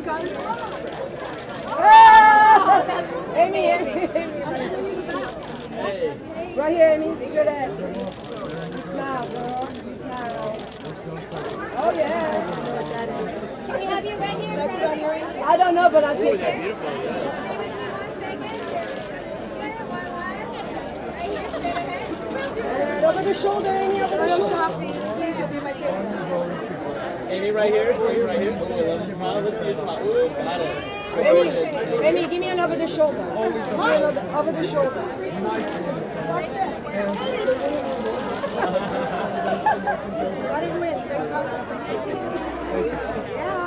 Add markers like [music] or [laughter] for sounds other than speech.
I got it across. Ah! Amy, Amy, Amy. Right here, Amy. Straight ahead. You smile, girl. You smile. Oh, yeah. I know what that is. Can we have you right here? Can I put on earrings? I don't know, but I'll take it. One second. One last. Right here, straight ahead. Over the shoulder, Amy, over the shoulder. these, please. Amy right here, Amy right here. Ooh, I love the smile. Let's see your smile. Ooh, got it. Amy, Amy, give me an over the shoulder. [laughs] Give me an over, over the shoulder. Watch this. Got it win. Yeah.